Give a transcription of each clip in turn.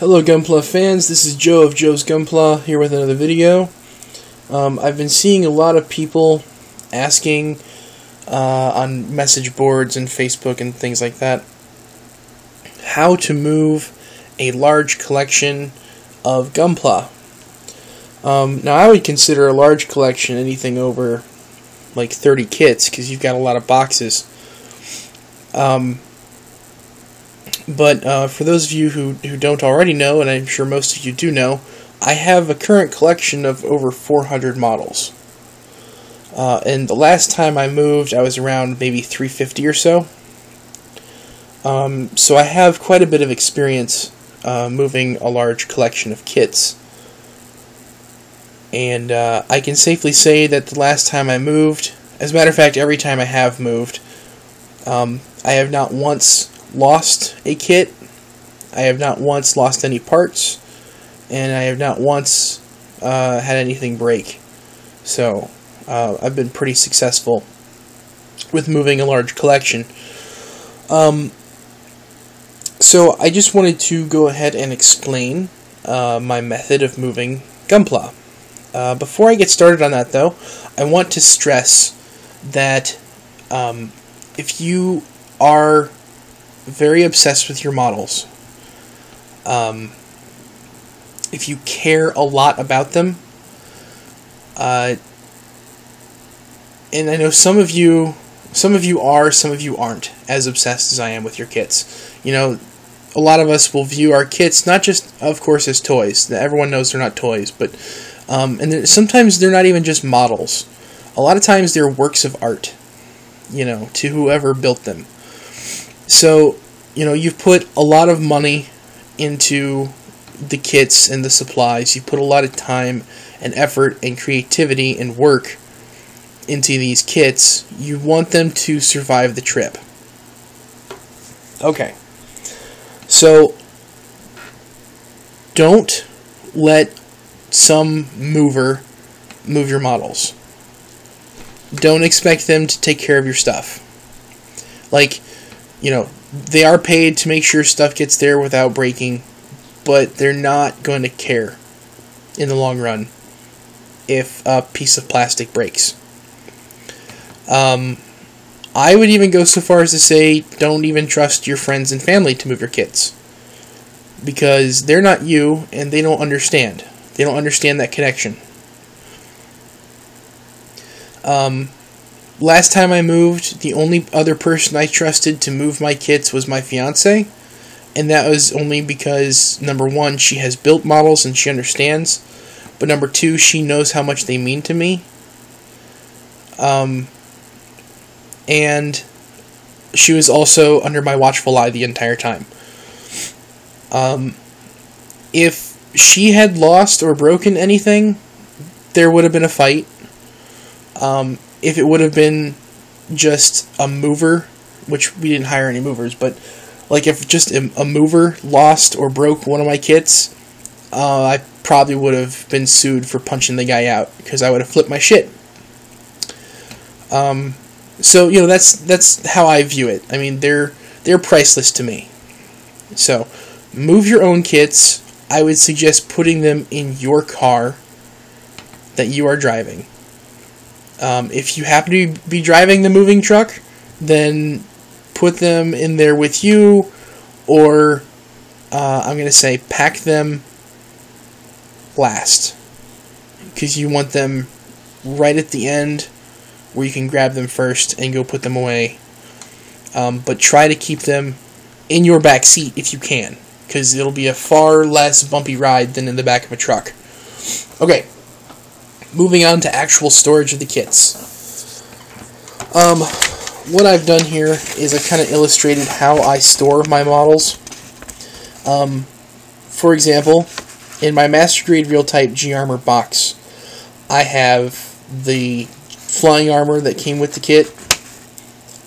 Hello Gunpla fans, this is Joe of Joe's Gunpla here with another video. Um, I've been seeing a lot of people asking uh, on message boards and Facebook and things like that how to move a large collection of Gunpla. Um, now I would consider a large collection anything over like 30 kits because you've got a lot of boxes. Um, but uh, for those of you who, who don't already know, and I'm sure most of you do know, I have a current collection of over 400 models. Uh, and the last time I moved, I was around maybe 350 or so. Um, so I have quite a bit of experience uh, moving a large collection of kits. And uh, I can safely say that the last time I moved, as a matter of fact, every time I have moved, um, I have not once lost a kit. I have not once lost any parts, and I have not once uh, had anything break. So uh, I've been pretty successful with moving a large collection. Um, so I just wanted to go ahead and explain uh, my method of moving Gunpla. Uh, before I get started on that, though, I want to stress that um, if you are very obsessed with your models. Um, if you care a lot about them, uh, and I know some of you, some of you are, some of you aren't as obsessed as I am with your kits. You know, a lot of us will view our kits not just, of course, as toys. Everyone knows they're not toys, but um, and sometimes they're not even just models. A lot of times they're works of art. You know, to whoever built them. So, you know, you've put a lot of money into the kits and the supplies. You put a lot of time and effort and creativity and work into these kits. You want them to survive the trip. Okay. So, don't let some mover move your models. Don't expect them to take care of your stuff. Like, you know, they are paid to make sure stuff gets there without breaking, but they're not going to care in the long run if a piece of plastic breaks. Um, I would even go so far as to say don't even trust your friends and family to move your kits. Because they're not you and they don't understand. They don't understand that connection. Um, last time I moved, the only other person I trusted to move my kits was my fiance, and that was only because number one, she has built models and she understands, but number two, she knows how much they mean to me. Um, and she was also under my watchful eye the entire time. Um, if she had lost or broken anything, there would have been a fight. Um, if it would have been just a mover, which we didn't hire any movers, but like if just a, mover lost or broke one of my kits, uh, I probably would have been sued for punching the guy out because I would have flipped my shit. Um, so you know that's that's how I view it. I mean they're they're priceless to me. So move your own kits. I would suggest putting them in your car that you are driving. Um, if you happen to be driving the moving truck, then put them in there with you, or uh, I'm going to say pack them last. Because you want them right at the end where you can grab them first and go put them away. Um, but try to keep them in your back seat if you can, because it'll be a far less bumpy ride than in the back of a truck. Okay, moving on to actual storage of the kits. Um, what I've done here is I've kind of illustrated how I store my models. Um, for example, in my Master Grade Real Type G Armor box, I have the flying armor that came with the kit.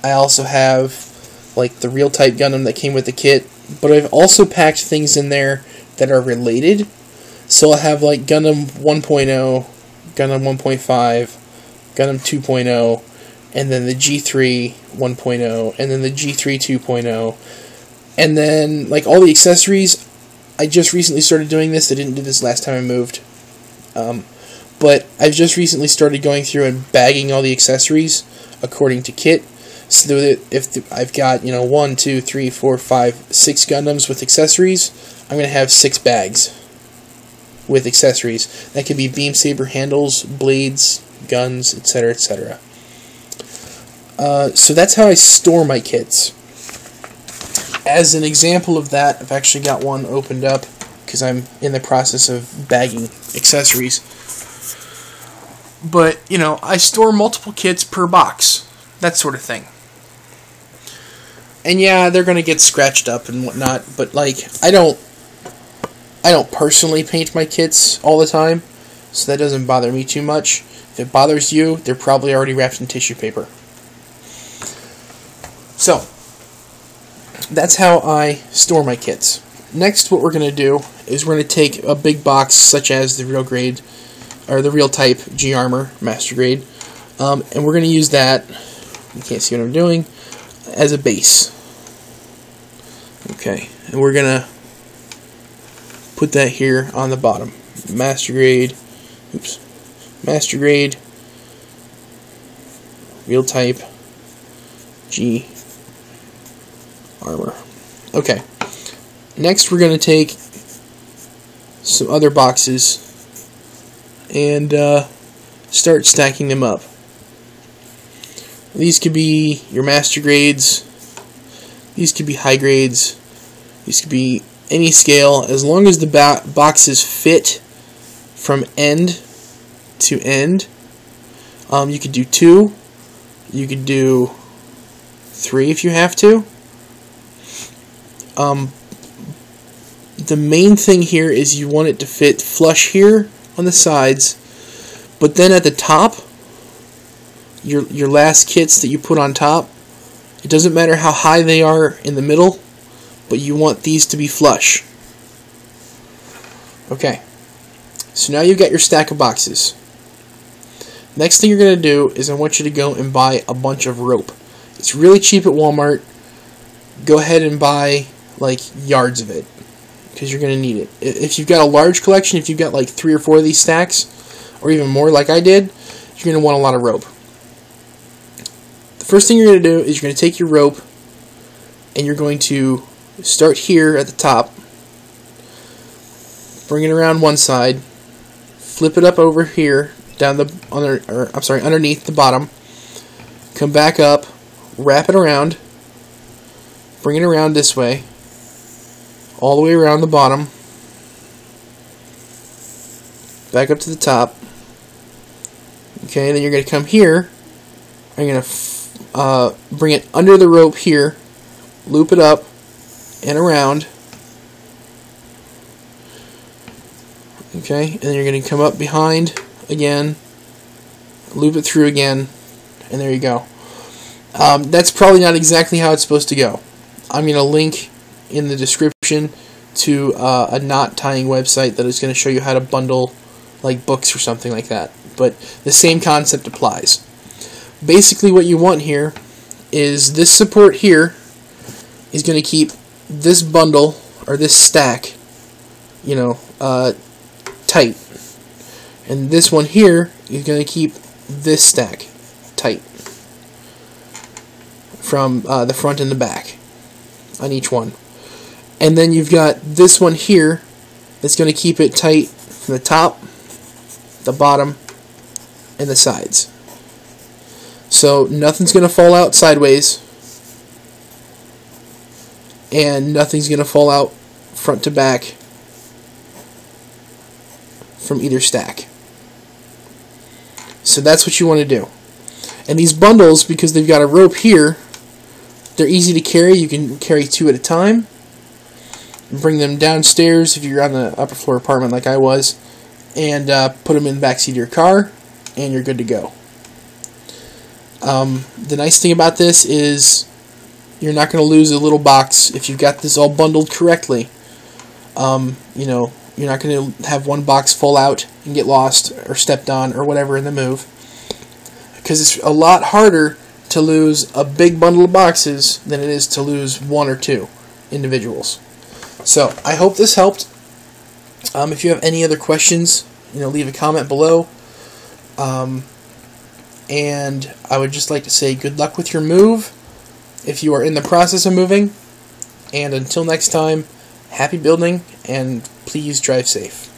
I also have like the Real Type Gundam that came with the kit, but I've also packed things in there that are related. So I'll have like Gundam 1.0 Gundam 1.5, Gundam 2.0, and then the G3 1.0, and then the G3 2.0, and then like all the accessories. I just recently started doing this. I didn't do this last time I moved. Um, but I've just recently started going through and bagging all the accessories according to kit. So that if the, I've got you know one, two, three, four, five, six Gundams with accessories, I'm gonna have six bags with accessories. That could be beam saber handles, blades, guns, etc., etc. Uh, so that's how I store my kits. As an example of that, I've actually got one opened up because I'm in the process of bagging accessories. But, you know, I store multiple kits per box, that sort of thing. And yeah, they're going to get scratched up and whatnot, but like, I don't I don't personally paint my kits all the time, so that doesn't bother me too much. If it bothers you, they're probably already wrapped in tissue paper. So, that's how I store my kits. Next, what we're going to do is we're going to take a big box such as the real grade, or the real type G Armor Master Grade, um, and we're going to use that, you can't see what I'm doing, as a base. Okay, and we're going to put that here on the bottom. Master Grade, oops, Master Grade, real type G armor. Okay. Next, we're going to take some other boxes and uh, start stacking them up. These could be your master grades. These could be high grades. These could be any scale as long as the boxes fit from end to end. Um, you could do two. You could do three if you have to. Um, the main thing here is you want it to fit flush here on the sides, but then at the top, your your last kits that you put on top, it doesn't matter how high they are in the middle, but you want these to be flush. Okay, so now you've got your stack of boxes. Next thing you're going to do is I want you to go and buy a bunch of rope. It's really cheap at Walmart. Go ahead and buy like yards of it because you're going to need it. If you've got a large collection, if you've got like three or four of these stacks, or even more like I did, you're going to want a lot of rope. The first thing you're going to do is you're going to take your rope and you're going to start here at the top, bring it around one side, flip it up over here down the under or I'm sorry underneath the bottom, come back up, wrap it around, bring it around this way, all the way around the bottom, back up to the top. Okay, then you're going to come here. I'm going to uh, bring it under the rope here, loop it up and around. Okay, and then you're going to come up behind again, loop it through again, and there you go. Um, that's probably not exactly how it's supposed to go. I'm going to link in the description to uh, a knot tying website that is going to show you how to bundle like books or something like that. But the same concept applies. Basically, what you want here is this support here is going to keep this bundle or this stack, you know, uh, tight, and this one here is going to keep this stack tight from uh, the front and the back on each one. And then you've got this one here that's going to keep it tight from the top, the bottom, and the sides. So nothing's going to fall out sideways. And nothing's going to fall out front to back from either stack. So that's what you want to do. And these bundles, because they've got a rope here, they're easy to carry. You can carry two at a time bring them downstairs if you're on the upper floor apartment like I was, and uh, put them in the backseat of your car, and you're good to go. Um, the nice thing about this is you're not going to lose a little box if you've got this all bundled correctly. Um, you know, you're not going to have one box fall out and get lost or stepped on or whatever in the move. Because it's a lot harder to lose a big bundle of boxes than it is to lose one or two individuals. So I hope this helped. Um, if you have any other questions, you know, leave a comment below. Um, and I would just like to say good luck with your move if you are in the process of moving. And until next time, happy building and please drive safe.